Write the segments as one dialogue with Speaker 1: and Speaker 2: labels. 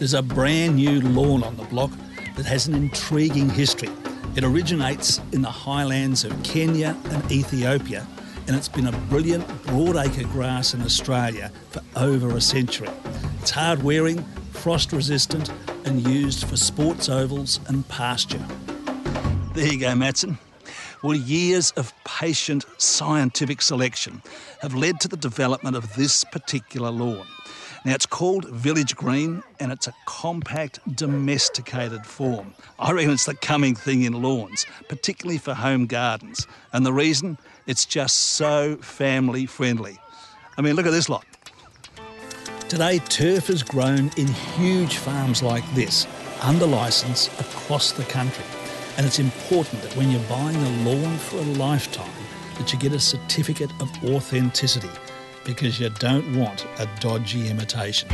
Speaker 1: There's a brand new lawn on the block that has an intriguing history. It originates in the highlands of Kenya and Ethiopia, and it's been a brilliant broadacre grass in Australia for over a century. It's hard wearing, frost resistant, and used for sports ovals and pasture. There you go, Matson. Well, years of patient scientific selection have led to the development of this particular lawn. Now, it's called Village Green and it's a compact, domesticated form. I reckon it's the coming thing in lawns, particularly for home gardens. And the reason? It's just so family friendly. I mean, look at this lot. Today, turf is grown in huge farms like this, under licence across the country. And it's important that when you're buying a lawn for a lifetime, that you get a certificate of authenticity because you don't want a dodgy imitation.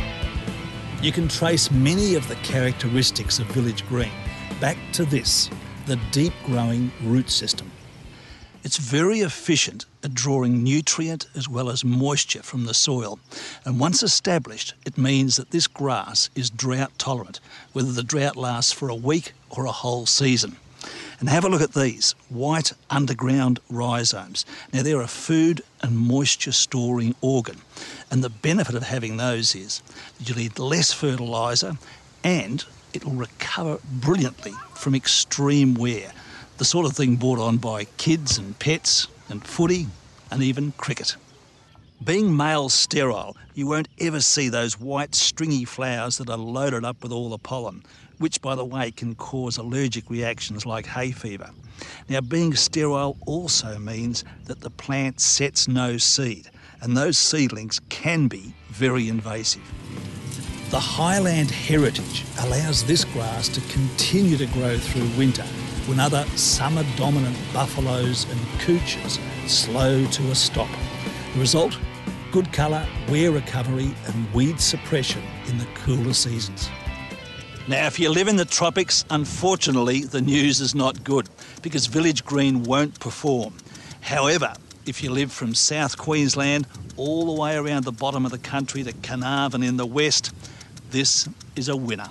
Speaker 1: You can trace many of the characteristics of village green back to this, the deep growing root system. It's very efficient at drawing nutrient as well as moisture from the soil. And once established, it means that this grass is drought tolerant, whether the drought lasts for a week or a whole season. And have a look at these white underground rhizomes. Now, they're a food and moisture storing organ. And the benefit of having those is that you need less fertiliser and it will recover brilliantly from extreme wear. The sort of thing brought on by kids and pets and footy and even cricket. Being male sterile, you won't ever see those white stringy flowers that are loaded up with all the pollen, which, by the way, can cause allergic reactions like hay fever. Now, being sterile also means that the plant sets no seed, and those seedlings can be very invasive. The highland heritage allows this grass to continue to grow through winter when other summer dominant buffaloes and cooches slow to a stop. The result? Good colour, wear recovery, and weed suppression in the cooler seasons. Now, if you live in the tropics, unfortunately, the news is not good because Village Green won't perform. However, if you live from South Queensland all the way around the bottom of the country to Carnarvon in the west, this is a winner.